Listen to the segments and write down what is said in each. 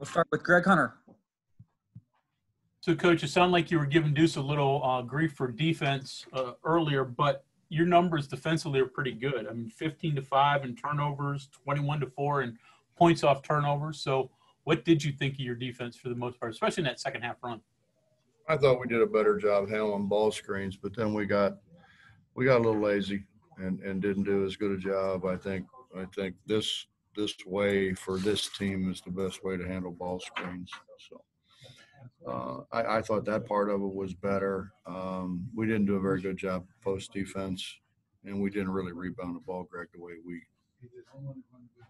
We'll start with Greg Hunter. So, coach, it sounded like you were giving Deuce a little uh, grief for defense uh, earlier, but your numbers defensively are pretty good. I mean, 15 to five in turnovers, 21 to four in points off turnovers. So, what did you think of your defense for the most part, especially in that second half run? I thought we did a better job handling ball screens, but then we got we got a little lazy and, and didn't do as good a job. I think I think this this way for this team is the best way to handle ball screens. So uh, I, I thought that part of it was better. Um, we didn't do a very good job post defense, and we didn't really rebound the ball, Greg, the way we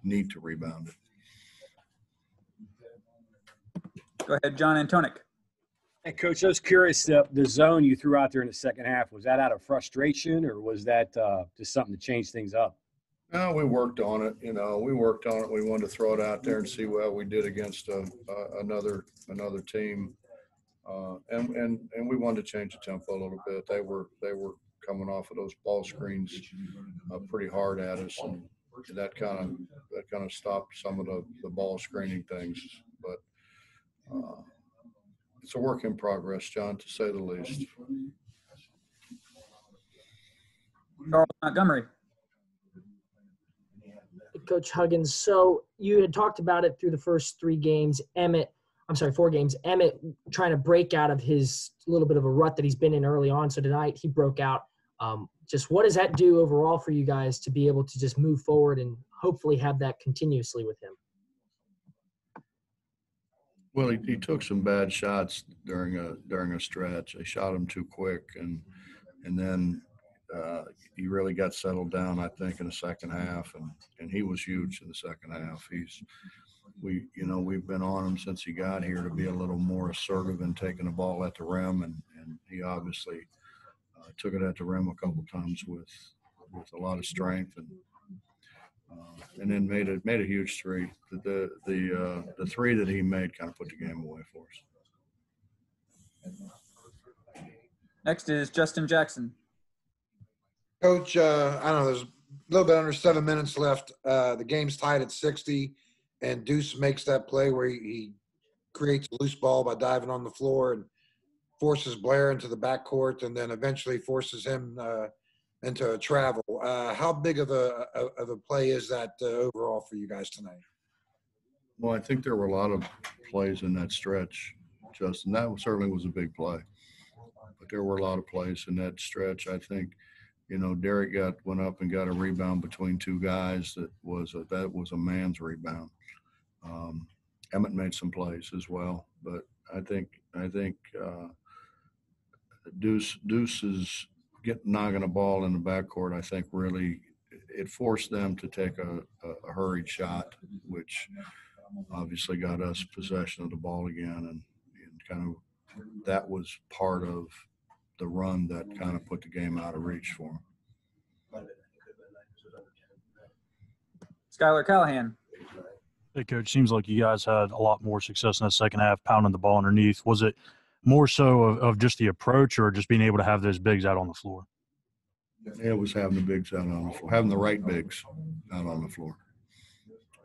need to rebound it. Go ahead, John Antonik. Hey, Coach, I was curious, uh, the zone you threw out there in the second half, was that out of frustration or was that uh, just something to change things up? No, we worked on it. You know, we worked on it. We wanted to throw it out there and see what we did against uh, uh, another another team, uh, and and and we wanted to change the tempo a little bit. They were they were coming off of those ball screens uh, pretty hard at us, and that kind of that kind of stopped some of the the ball screening things. But uh, it's a work in progress, John, to say the least. Charles Montgomery. Coach Huggins. So you had talked about it through the first three games. Emmitt, I'm sorry, four games. Emmitt trying to break out of his little bit of a rut that he's been in early on. So tonight he broke out. Um, just what does that do overall for you guys to be able to just move forward and hopefully have that continuously with him? Well, he, he took some bad shots during a during a stretch. They shot him too quick, and and then uh, he really got settled down. I think in the second half, and and he was huge in the second half. He's we you know we've been on him since he got here to be a little more assertive in taking the ball at the rim, and and he obviously uh, took it at the rim a couple times with with a lot of strength and uh, and then made a made a huge three. The the the, uh, the three that he made kind of put the game away for us. Next is Justin Jackson. Coach, uh, I don't know. There's a little bit under seven minutes left. Uh, the game's tied at 60, and Deuce makes that play where he, he creates a loose ball by diving on the floor and forces Blair into the backcourt, and then eventually forces him uh, into a travel. Uh, how big of a of a play is that uh, overall for you guys tonight? Well, I think there were a lot of plays in that stretch, Justin. That certainly was a big play, but there were a lot of plays in that stretch. I think, you know, Derek got went up and got a rebound between two guys. That was a, that was a man's rebound. Um, Emmitt made some plays as well, but I think I think uh, Deuce Deuce's get knocking a ball in the backcourt, I think really it forced them to take a, a, hurried shot, which obviously got us possession of the ball again, and, and kind of that was part of the run that kind of put the game out of reach for him. Skylar Callahan. Hey, coach. Seems like you guys had a lot more success in the second half, pounding the ball underneath. Was it more so of, of just the approach or just being able to have those bigs out on the floor? It was having the bigs out on the floor, having the right bigs out on the floor.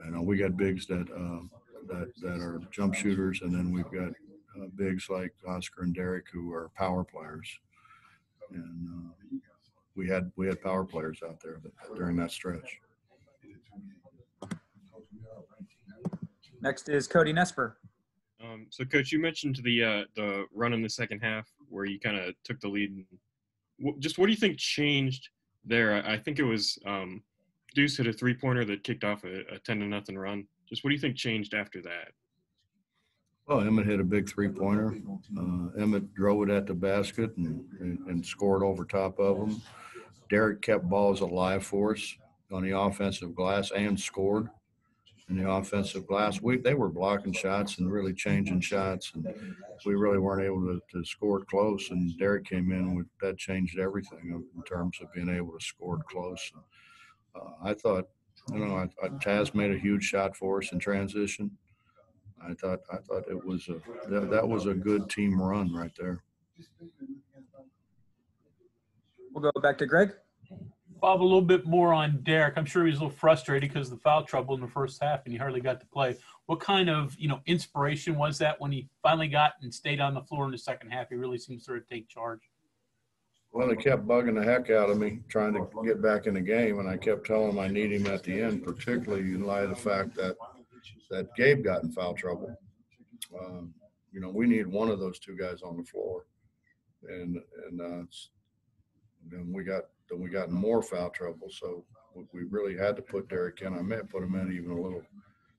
You know, we got bigs that uh, that that are jump shooters, and then we've got uh, bigs like Oscar and Derek who are power players, and uh, we had we had power players out there that, during that stretch. Next is Cody Nesper. Um, so, coach, you mentioned the uh, the run in the second half where you kind of took the lead. W- just what do you think changed there? I think it was um, Deuce hit a three pointer that kicked off a, a ten to nothing run. Just what do you think changed after that? Well, Emmitt hit a big three pointer. Uh, Emmitt drove it at the basket and, and, and scored over top of him. Derek kept balls alive for us on the offensive glass and scored in the offensive glass. We they were blocking shots and really changing shots, and we really weren't able to, to score close. And Derek came in with that changed everything in terms of being able to score close. Uh, I thought, you know, I, I, Taz made a huge shot for us in transition. I thought I thought it was a that, that was a good team run right there. We'll go back to Greg. Bob, a little bit more on Derek. I'm sure he was a little frustrated because of the foul trouble in the first half and he hardly got to play. What kind of, you know, inspiration was that when he finally got and stayed on the floor in the second half? He really seems to sort of take charge. Well, they kept bugging the heck out of me, trying to get back in the game, and I kept telling them I need him at the end, particularly in light of the fact that that Gabe got in foul trouble. Um, you know, we need one of those two guys on the floor, and and uh, then we got then we got more foul trouble, so we- really had to put Derek in. I may have put him in even a little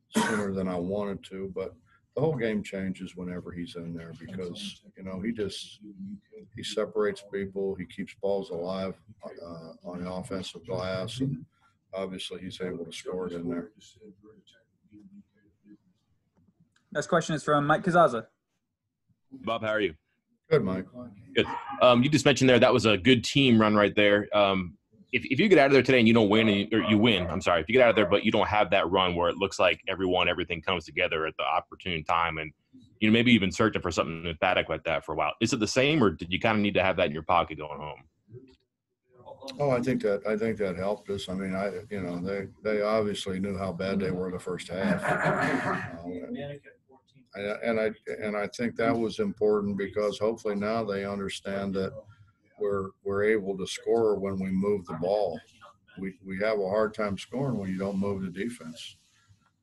sooner than I wanted to, but the whole game changes whenever he's in there because you know he just he separates people. He keeps balls alive uh, on the offensive glass, and obviously he's able to score it in there. Next question is from Mike Casazza. Bob, how are you? Good, Mike. Um, you just mentioned there that was a good team run right there. Um, if, if you get out of there today and you don't win, and you, or you win, I'm sorry, if you get out of there but you don't have that run where it looks like everyone, everything comes together at the opportune time, and you know maybe even searching for something emphatic like that for a while. Is it the same, or did you kind of need to have that in your pocket going home? Oh, I think that I think that helped us. I mean, I you know they they obviously knew how bad they were the first half, Um, and and I and I think that was important because hopefully now they understand that we're we're able to score when we move the ball. We we have a hard time scoring when you don't move the defense.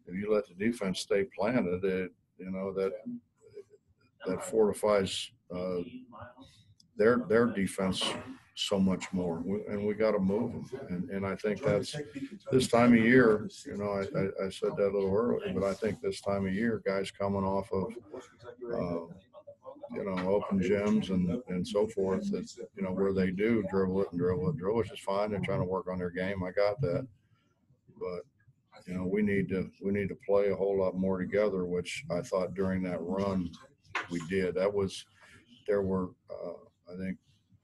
If you let the defense stay planted, it you know that that fortifies uh, their their defense so much more, We- and we got to move them. And and I think that's this time of year. You know, I, I, I said that a little earlier, but I think this time of year, guys coming off of uh, you know open gyms and and so forth, that you know where they do dribble it and dribble it, dribble, which is fine. They're trying to work on their game. I got that, but you know we need to we need to play a whole lot more together, which I thought during that run we did. That was there were uh, I think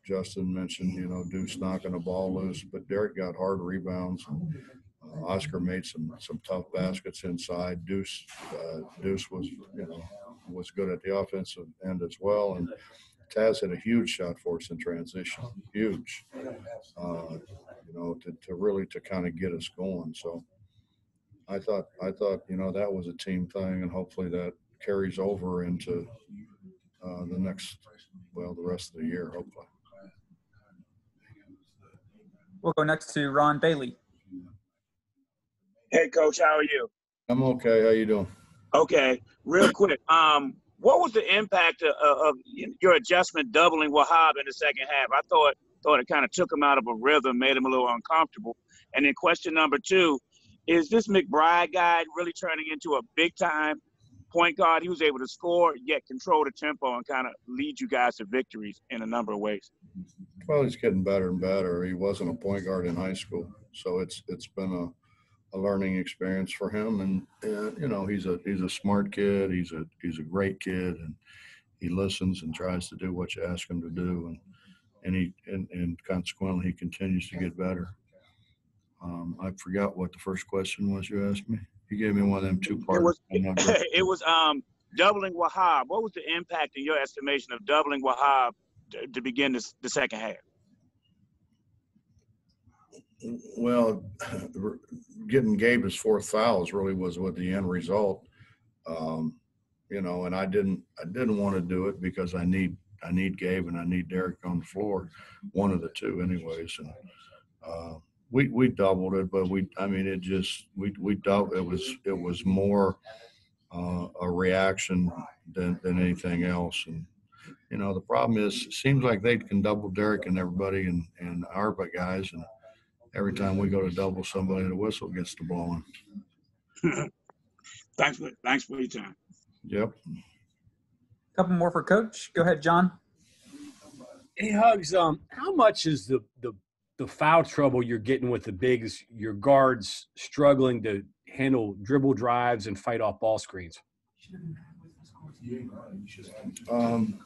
Justin mentioned you know Deuce knocking the ball loose, but Derek got hard rebounds. Uh, Oscar made some some tough baskets inside. Deuce uh, Deuce was you know was good at the offensive end as well, and Taz had a huge shot for us in transition, huge. Uh, you know to, to really to kind of get us going. So I thought I thought you know that was a team thing, and hopefully that carries over into uh, the next well the rest of the year hopefully. We'll go next to Ron Bailey. Hey, coach, how are you? I'm okay. How you doing? Okay, real quick. Um, what was the impact of, of your adjustment doubling Wahab in the second half? I thought thought it kind of took him out of a rhythm, made him a little uncomfortable. And then question number two, is this McBride guy really turning into a big time point guard? He was able to score, yet control the tempo and kind of lead you guys to victories in a number of ways. Well, he's getting better and better. He wasn't a point guard in high school, so it's it's been a, a learning experience for him. And, and you know, he's a he's a smart kid. He's a he's a great kid, and he listens and tries to do what you ask him to do. And and he and, and consequently, he continues to get better. Um, I forgot what the first question was you asked me. You gave me one of them two It part. was it was um doubling Wahab. What was the impact in your estimation of doubling Wahab to, begin this, the second half? Well, getting Gabe his fourth fouls really was what the end result. Um, you know, and I didn't, I didn't want to do it because I need, I need Gabe and I need Derek on the floor, one of the two, anyways. And uh, we we doubled it, but we, I mean, it just we we doubled. It was it was more uh, a reaction than than anything else. And you know, the problem is, it seems like they can double Derek and everybody and and our guys and every time we go to double somebody, the whistle gets to blowing. Thanks for thanks for your time. Yep. Couple more for Coach. Go ahead, John. Hey, Hugs, um, how much is the, the the foul trouble you're getting with the bigs, your guards struggling to handle dribble drives and fight off ball screens? Um,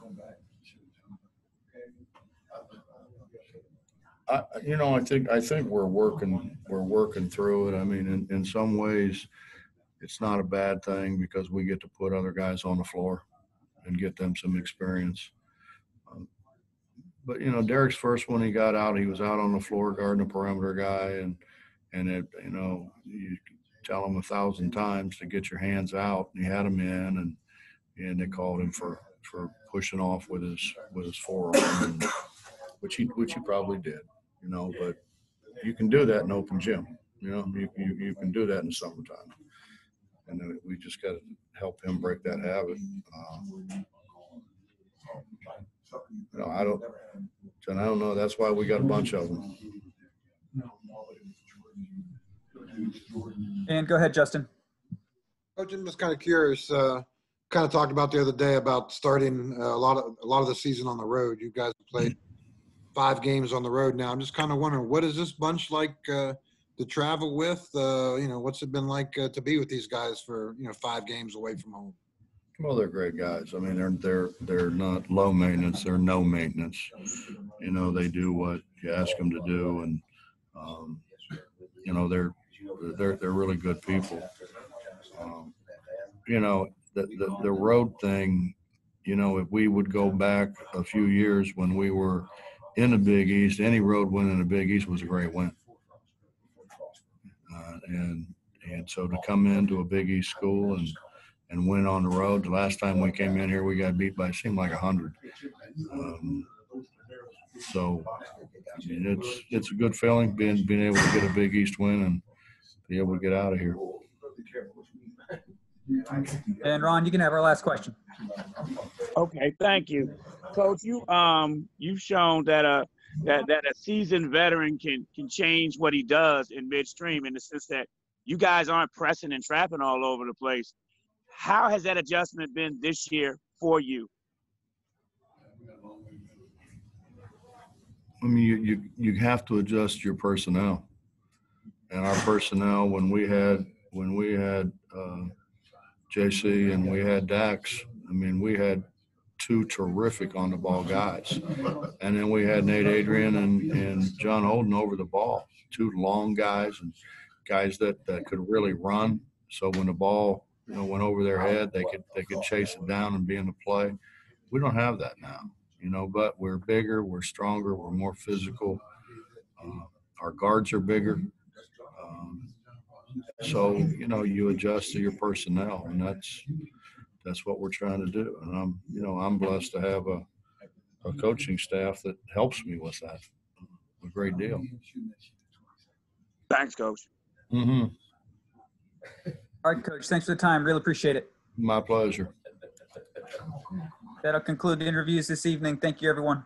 I, you know, I think, I think we're working, we're working through it. I mean, in, in some ways, it's not a bad thing because we get to put other guys on the floor and get them some experience. Um, but you know, Derek's first one he got out, he was out on the floor guarding a perimeter guy, and and it, you know, you tell him a thousand times to get your hands out, and he had him in, and and they called him for for pushing off with his with his forearm, and, which he which he probably did, you know, but you can do that in open gym, you know, you you, you can do that in summertime, and then we just got to help him break that habit. Uh, you know, I don't, and I don't know. That's why we got a bunch of them. And go ahead, Justin. Coach, I'm just kind of curious. Uh, kind of talked about the other day about starting uh, a lot of a lot of the season on the road. You guys played five games on the road now. I'm just kind of wondering, what is this bunch like uh, to travel with? Uh, you know, what's it been like uh, to be with these guys for you know five games away from home? Well, they're great guys. I mean, they're they're they're not low maintenance. They're no maintenance. You know, they do what you ask them to do, and um, you know they're they're they're really good people. Um, you know, the, the the road thing. You know, if we would go back a few years when we were in the Big East, any road win in the Big East was a great win. Uh, and and so to come into a Big East school and and win on the road. The last time we came in here, we got beat by it seemed like a hundred. Um, so I mean, it's it's a good feeling being being able to get a Big East win and be able to get out of here. And Ron, you can have our last question. Okay, thank you, Coach. You um you've shown that a that that a seasoned veteran can can change what he does in midstream in the sense that you guys aren't pressing and trapping all over the place. How has that adjustment been this year for you? I mean, you you you have to adjust your personnel, and our personnel when we had when we had uh, JC and we had Dax. I mean, we had two terrific on the ball guys, and then we had Nate Adrian and and Jon Holton over the ball. Two long guys and guys that that could really run. So when the ball you know went over their head, they could they could chase it down and be in the play. We don't have that now you know, but we're bigger, we're stronger, we're more physical. Uh, our guards are bigger. Um, so, you know, you adjust to your personnel and that's, that's what we're trying to do. And I'm, you know, I'm blessed to have a, a coaching staff that helps me with that a great deal. Thanks, Coach. Mm-hmm. All right, Coach. Thanks for the time. Really appreciate it. My pleasure. That'll conclude the interviews this evening. Thank you, everyone.